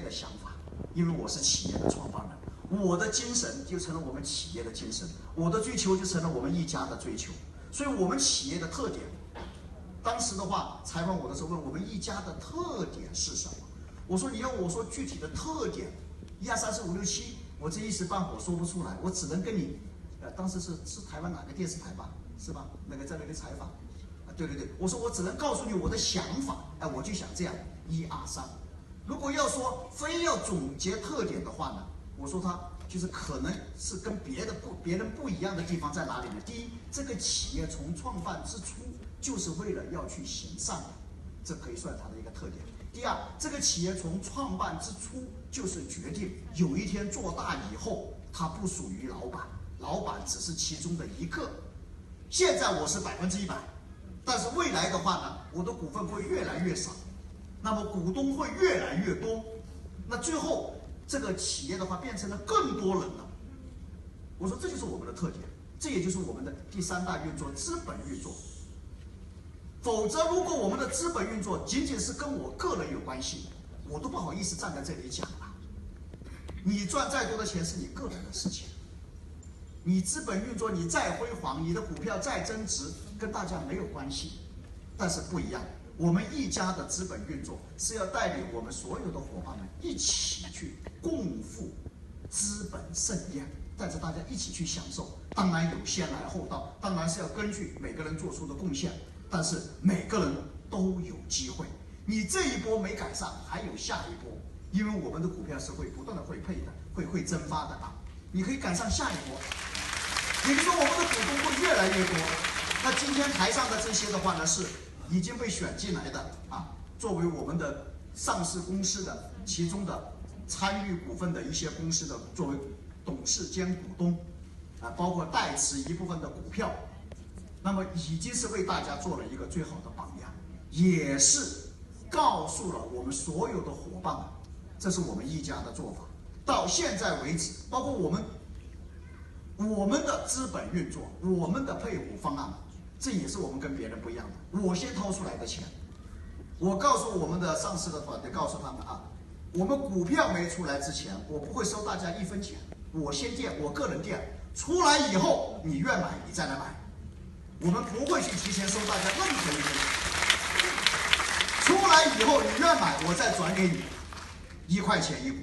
的想法，因为我是企业的创办人，我的精神就成了我们企业的精神，我的追求就成了我们一家的追求。所以，我们企业的特点，当时的话采访我的时候问我们一家的特点是什么？我说你要我说具体的特点，一二三四五六七，我这一时半会儿说不出来，我只能跟你，呃，当时是是台湾哪个电视台吧，是吧？那个在那个采访，啊，对对对，我说我只能告诉你我的想法，哎，我就想这样，一二三。如果要说非要总结特点的话呢，我说它就是可能是跟别的不别人不一样的地方在哪里呢？第一，这个企业从创办之初就是为了要去行善的，这可以算它的一个特点。第二，这个企业从创办之初就是决定有一天做大以后，它不属于老板，老板只是其中的一个。现在我是百分之一百，但是未来的话呢，我的股份会越来越少，那么股东会越来越多，那最后这个企业的话变成了更多人了。我说这就是我们的特点，这也就是我们的第三大运作——资本运作。否则，如果我们的资本运作仅仅是跟我个人有关系，我都不好意思站在这里讲了。你赚再多的钱是你个人的事情，你资本运作你再辉煌，你的股票再增值，跟大家没有关系。但是不一样，我们一家的资本运作是要带领我们所有的伙伴们一起去共赴资本盛宴，带着大家一起去享受。当然有先来后到，当然是要根据每个人做出的贡献。但是每个人都有机会，你这一波没赶上，还有下一波，因为我们的股票是会不断的会配的，会会增发的啊！你可以赶上下一波，也就是说我们的股东会越来越多。那今天台上的这些的话呢，是已经被选进来的啊，作为我们的上市公司的其中的参与股份的一些公司的作为董事兼股东啊，包括代持一部分的股票。那么已经是为大家做了一个最好的榜样，也是告诉了我们所有的伙伴们，这是我们一家的做法。到现在为止，包括我们我们的资本运作，我们的配股方案，这也是我们跟别人不一样的。我先掏出来的钱，我告诉我们的上市的团队，告诉他们啊，我们股票没出来之前，我不会收大家一分钱，我先垫，我个人垫，出来以后你愿买你再来买。我们不会去提前收大家任何一分钱，出来以后你愿买，我再转给你一块钱一股。